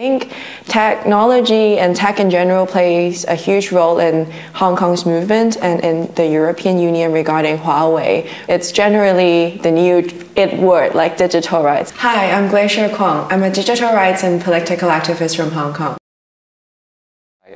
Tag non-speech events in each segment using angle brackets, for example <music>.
I think technology and tech in general plays a huge role in Hong Kong's movement and in the European Union regarding Huawei. It's generally the new it word like digital rights. Hi, I'm Glacier Kwong. I'm a digital rights and political activist from Hong Kong.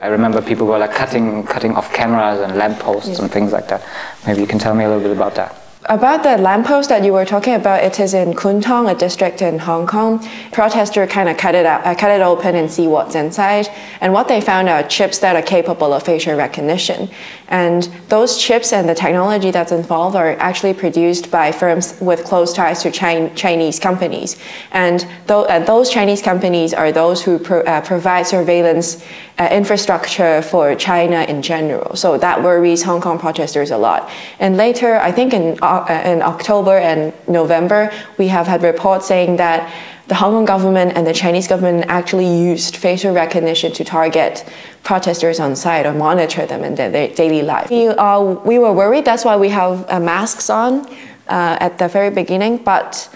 I remember people were like cutting cutting off cameras and lampposts yeah. and things like that. Maybe you can tell me a little bit about that. About the lamppost that you were talking about, it is in Kwun Tong, a district in Hong Kong. Protesters kind of cut it out, uh, cut it open and see what's inside. And what they found are chips that are capable of facial recognition. And those chips and the technology that's involved are actually produced by firms with close ties to Chinese companies. And th uh, those Chinese companies are those who pro uh, provide surveillance uh, infrastructure for China in general. So that worries Hong Kong protesters a lot. And later, I think in, in October and November, we have had reports saying that the Hong Kong government and the Chinese government actually used facial recognition to target protesters on site or monitor them in their, their daily life. We, uh, we were worried, that's why we have uh, masks on uh, at the very beginning, but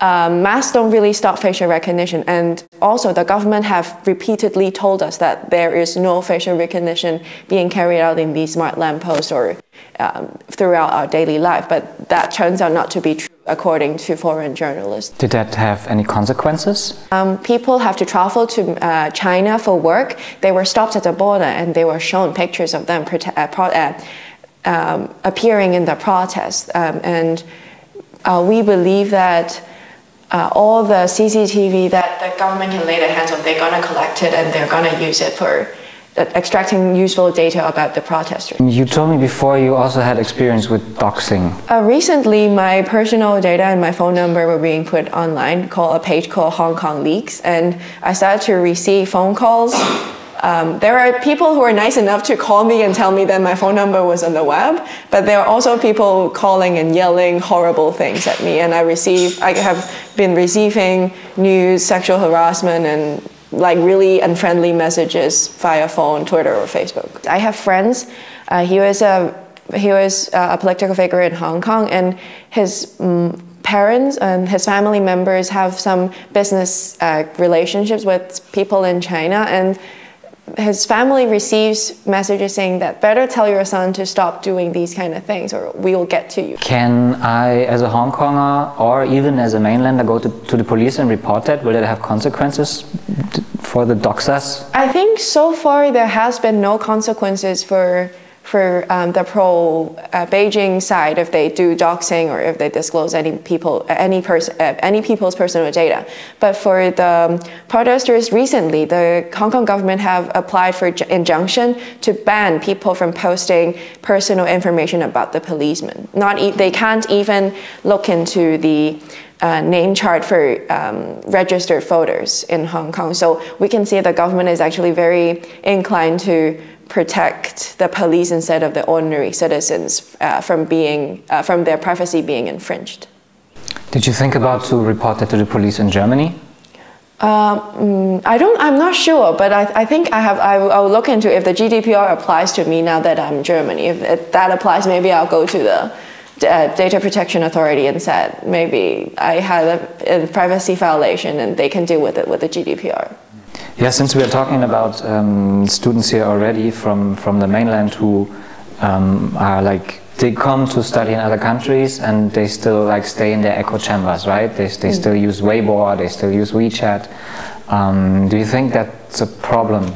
um, masks don't really stop facial recognition. And also, the government have repeatedly told us that there is no facial recognition being carried out in these smart lampposts or um, throughout our daily life. But that turns out not to be true, according to foreign journalists. Did that have any consequences? Um, people have to travel to uh, China for work. They were stopped at the border and they were shown pictures of them uh, uh, um, appearing in the protest. Um, and uh, we believe that uh, all the CCTV that the government can lay their hands on, they're going to collect it and they're going to use it for uh, extracting useful data about the protesters. You told me before you also had experience with doxing. Uh, recently, my personal data and my phone number were being put online, called a page called Hong Kong Leaks, and I started to receive phone calls um, there are people who are nice enough to call me and tell me that my phone number was on the web, but there are also people calling and yelling horrible things at me. And I receive, I have been receiving news, sexual harassment, and like really unfriendly messages via phone, Twitter, or Facebook. I have friends. Uh, he was a he was a political figure in Hong Kong, and his um, parents and his family members have some business uh, relationships with people in China, and his family receives messages saying that better tell your son to stop doing these kind of things or we will get to you. Can I, as a Hong Konger or even as a mainlander, go to, to the police and report that? Will that have consequences for the doxers? I think so far there has been no consequences for for um, the pro uh, Beijing side if they do doxing or if they disclose any people any person uh, any people's personal data. But for the protesters recently, the Hong Kong government have applied for injunction to ban people from posting personal information about the policemen. Not e they can't even look into the uh, name chart for um, registered voters in Hong Kong. So we can see the government is actually very inclined to protect the police instead of the ordinary citizens uh, from being uh, from their privacy being infringed. Did you think about to report that to the police in Germany? Um, I don't. I'm not sure, but I, I think I have. I, will look into if the GDPR applies to me now that I'm in Germany. If, if that applies, maybe I'll go to the uh, data protection authority and said maybe I had a, a privacy violation and they can deal with it with the GDPR. Yeah, since we are talking about um, students here already from, from the mainland who um, are like, they come to study in other countries and they still like stay in their echo chambers, right? They, they mm. still use Weibo, they still use WeChat. Um, do you think that's a problem?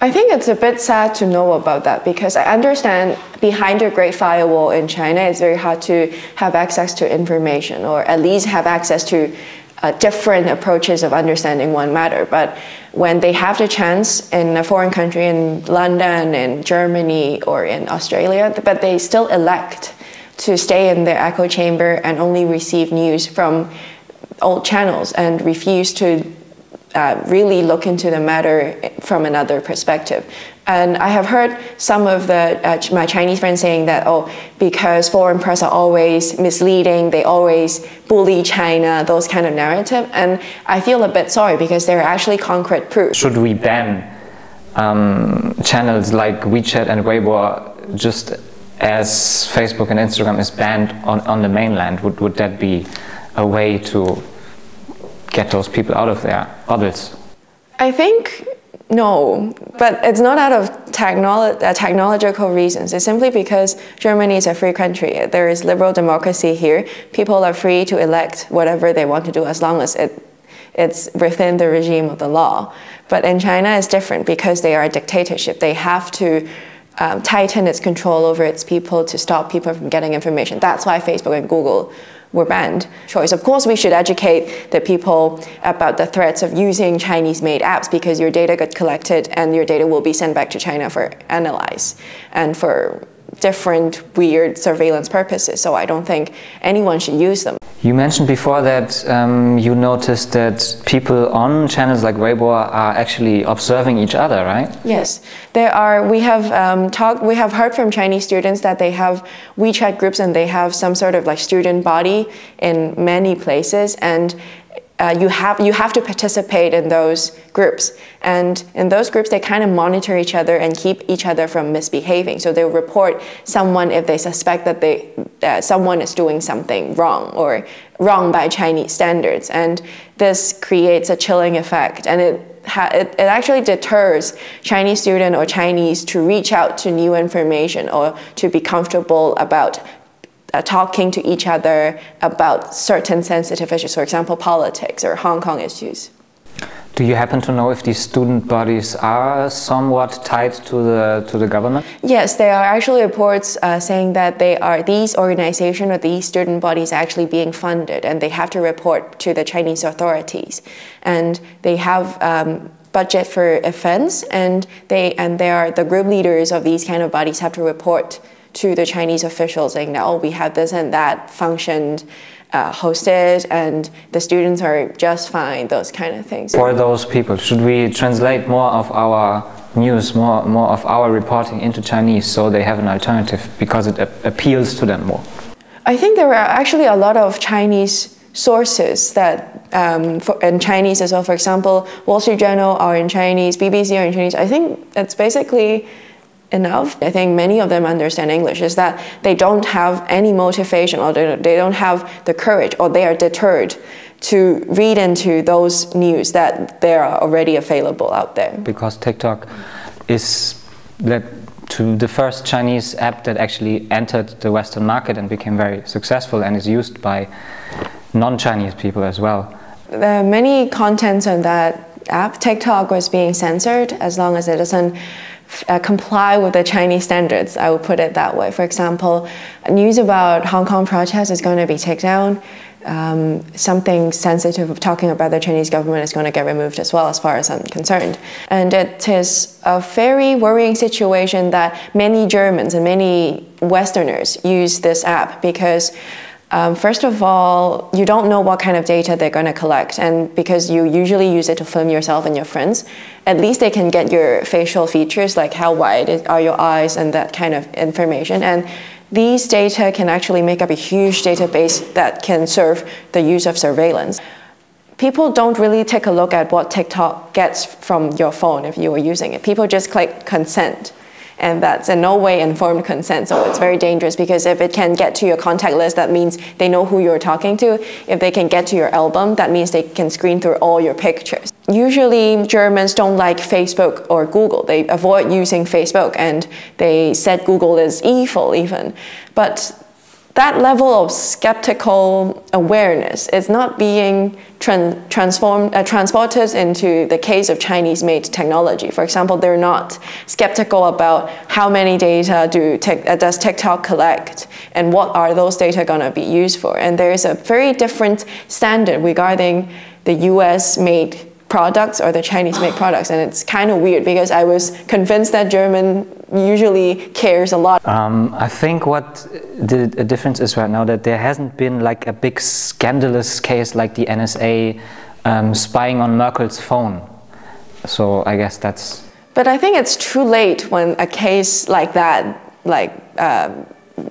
I think it's a bit sad to know about that because I understand behind the Great Firewall in China, it's very hard to have access to information or at least have access to uh, different approaches of understanding one matter. But when they have the chance in a foreign country, in London, in Germany, or in Australia, but they still elect to stay in their echo chamber and only receive news from old channels and refuse to uh, really look into the matter from another perspective. And I have heard some of the, uh, my Chinese friends saying that, oh, because foreign press are always misleading, they always bully China, those kind of narrative. And I feel a bit sorry because they're actually concrete proof. Should we ban um, channels like WeChat and Weibo just as Facebook and Instagram is banned on, on the mainland? Would, would that be a way to get those people out of their bubbles? I think no, but it's not out of technolo- uh, technological reasons. It's simply because Germany is a free country. There is liberal democracy here. People are free to elect whatever they want to do as long as it, it's within the regime of the law. But in China, it's different because they are a dictatorship. They have to um, tighten its control over its people to stop people from getting information. That's why Facebook and Google were banned. Choice. Of course, we should educate the people about the threats of using Chinese-made apps because your data got collected and your data will be sent back to China for analyze and for different weird surveillance purposes. So I don't think anyone should use them. You mentioned before that um, you noticed that people on channels like Weibo are actually observing each other, right? Yes, there are. We have um, talked. We have heard from Chinese students that they have WeChat groups and they have some sort of like student body in many places, and uh, you have you have to participate in those groups. And in those groups they kind of monitor each other and keep each other from misbehaving. So they'll report someone if they suspect that they uh, someone is doing something wrong or wrong by chinese standards. And this creates a chilling effect. And it it, it actually deters Chinese student or Chinese to reach out to new information or to be comfortable about uh, talking to each other about certain sensitive issues, for example, politics or Hong Kong issues. Do you happen to know if these student bodies are somewhat tied to the to the government? Yes, there are actually reports uh, saying that they are these organizations or these student bodies actually being funded, and they have to report to the Chinese authorities, and they have. Um, budget for events and they and they are the group leaders of these kind of bodies have to report to the Chinese officials saying that, oh, we have this and that functioned, uh, hosted, and the students are just fine, those kind of things. For those people, should we translate more of our news, more, more of our reporting into Chinese so they have an alternative because it appeals to them more? I think there are actually a lot of Chinese sources that um, for, in Chinese as well. For example, Wall Street Journal are in Chinese, BBC are in Chinese. I think it's basically enough. I think many of them understand English is that they don't have any motivation or they don't have the courage or they are deterred to read into those news that there are already available out there. Because TikTok is led to the first Chinese app that actually entered the Western market and became very successful and is used by non-Chinese people as well. There are many contents on that app. TikTok was being censored as long as it doesn't uh, comply with the Chinese standards, I would put it that way. For example, news about Hong Kong protests is going to be taken down. Um, something sensitive of talking about the Chinese government is going to get removed as well, as far as I'm concerned. And it is a very worrying situation that many Germans and many Westerners use this app because um, first of all, you don't know what kind of data they're going to collect, and because you usually use it to film yourself and your friends, at least they can get your facial features, like how wide are your eyes and that kind of information. And these data can actually make up a huge database that can serve the use of surveillance. People don't really take a look at what TikTok gets from your phone if you are using it. People just click consent and that's in no way informed consent. So it's very dangerous because if it can get to your contact list, that means they know who you're talking to. If they can get to your album, that means they can screen through all your pictures. Usually Germans don't like Facebook or Google. They avoid using Facebook and they said Google is evil even. But that level of skeptical awareness is not being tran transformed, uh, transported into the case of Chinese-made technology. For example, they're not skeptical about how many data do uh, does TikTok collect and what are those data going to be used for. And there is a very different standard regarding the US-made products or the Chinese made products. And it's kind of weird because I was convinced that German usually cares a lot. Um, I think what the difference is right now that there hasn't been like a big scandalous case like the NSA um, spying on Merkel's phone. So I guess that's. But I think it's too late when a case like that, like. Um,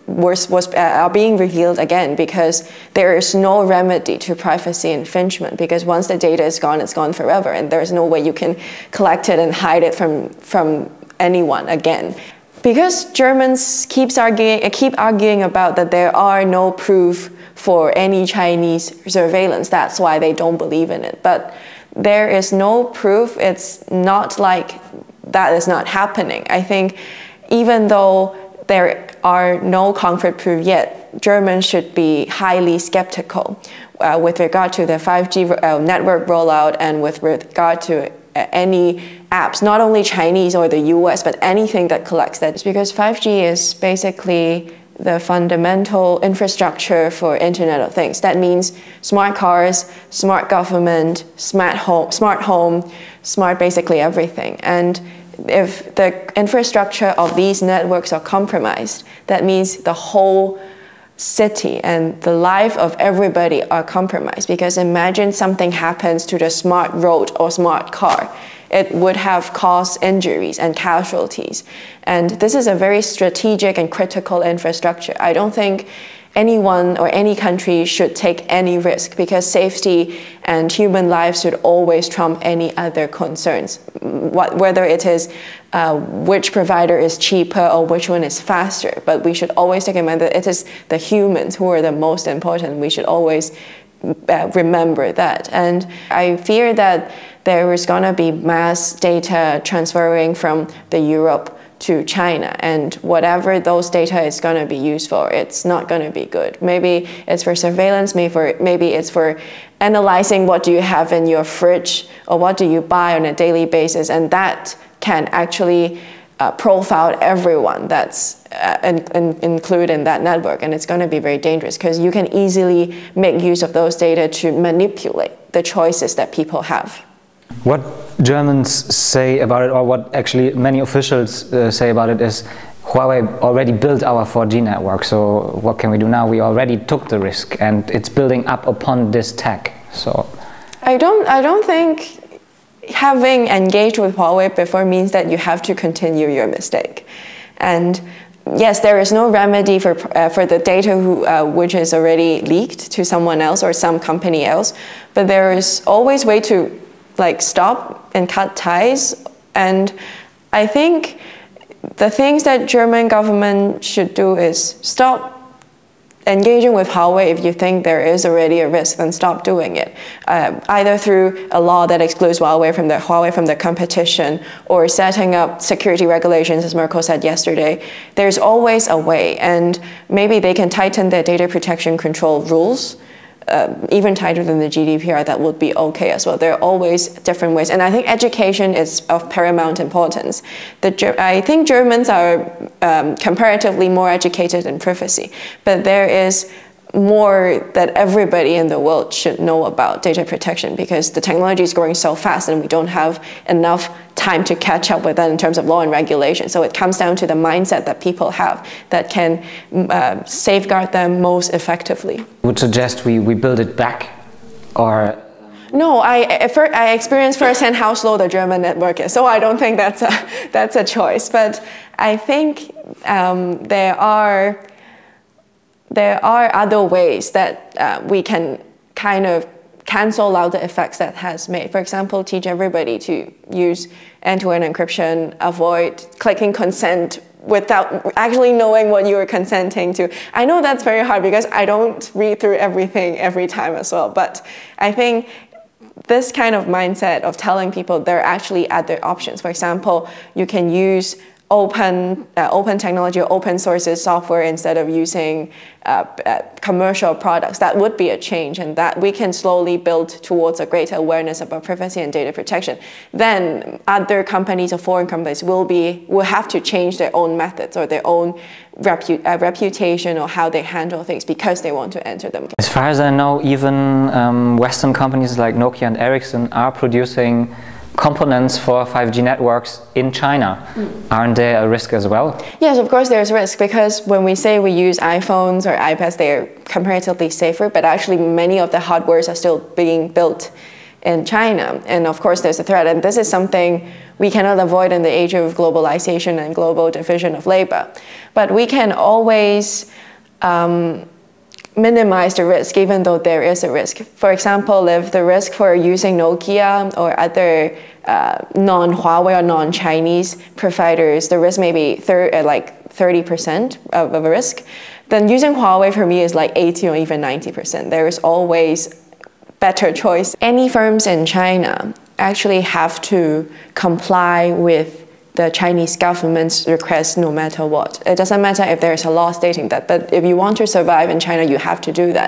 was, was uh, are being revealed again because there is no remedy to privacy infringement because once the data is gone, it's gone forever, and there's no way you can collect it and hide it from from anyone again. Because Germans keeps arguing, keep arguing about that there are no proof for any Chinese surveillance. That's why they don't believe in it. But there is no proof. It's not like that is not happening. I think even though there are no concrete proof yet, Germans should be highly skeptical uh, with regard to the 5G uh, network rollout and with regard to uh, any apps, not only Chinese or the US, but anything that collects that. It's because 5G is basically the fundamental infrastructure for Internet of Things. That means smart cars, smart government, smart home, smart home, smart basically everything. And if the infrastructure of these networks are compromised, that means the whole city and the life of everybody are compromised. Because imagine something happens to the smart road or smart car. It would have caused injuries and casualties. And this is a very strategic and critical infrastructure. I don't think anyone or any country should take any risk because safety and human lives should always trump any other concerns. What, whether it is uh, which provider is cheaper or which one is faster, but we should always take in mind that it is the humans who are the most important. We should always uh, remember that. And I fear that there is going to be mass data transferring from the Europe to China and whatever those data is going to be used for, it's not going to be good. Maybe it's for surveillance, maybe, for, maybe it's for analyzing what do you have in your fridge or what do you buy on a daily basis and that can actually uh, profile everyone that's uh, in, in, included in that network and it's going to be very dangerous because you can easily make use of those data to manipulate the choices that people have. What Germans say about it, or what actually many officials uh, say about it, is Huawei already built our 4G network. So what can we do now? We already took the risk, and it's building up upon this tech. So I don't. I don't think having engaged with Huawei before means that you have to continue your mistake, and yes, there is no remedy for, uh, for the data who, uh, which is already leaked to someone else or some company else, but there is always way to like stop and cut ties. And I think the things that German government should do is stop engaging with Huawei if you think there is already a risk, then stop doing it. Uh, either through a law that excludes Huawei from the Huawei from the competition, or setting up security regulations, as Merkel said yesterday. There's always a way, and maybe they can tighten their data protection control rules uh, even tighter than the GDPR, that would be okay as well. There are always different ways, and I think education is of paramount importance. The, I think Germans are um, comparatively more educated in privacy, but there is more that everybody in the world should know about data protection because the technology is growing so fast and we don't have enough time to catch up with that in terms of law and regulation. So it comes down to the mindset that people have that can uh, safeguard them most effectively. Would suggest we, we build it back or no, I, I experienced firsthand how slow the German network is, so I don't think that's a, <laughs> that's a choice. But I think um, there are there are other ways that uh, we can kind of cancel out the effects that has made. For example, teach everybody to use end-to-end encryption, avoid clicking consent without actually knowing what you are consenting to. I know that's very hard because I don't read through everything every time as well, but I think this kind of mindset of telling people there are actually other options. For example, you can use open uh, open technology open sources software instead of using uh, uh, commercial products. That would be a change, and that we can slowly build towards a greater awareness about privacy and data protection. Then other companies or foreign companies will be will have to change their own methods or their own repu uh, reputation or how they handle things because they want to enter them. As far as I know, even um, Western companies like Nokia and Ericsson are producing components for 5G networks in China. Mm. Aren't there a risk as well? Yes, of course there's risk because when we say we use iPhones or iPads, they're comparatively safer, but actually many of the hardwares are still being built in China. And of course there's a threat, and this is something we cannot avoid in the age of globalization and global division of labor. But we can always um, minimize the risk even though there is a risk. For example, if the risk for using Nokia or other uh, non-Huawei or non-Chinese providers, the risk may be thir uh, like 30% of, of a risk, then using Huawei for me is like 80 or even 90%. There is always better choice. Any firms in China actually have to comply with the Chinese government's request no matter what. It doesn't matter if there's a law stating that, but if you want to survive in China, you have to do that.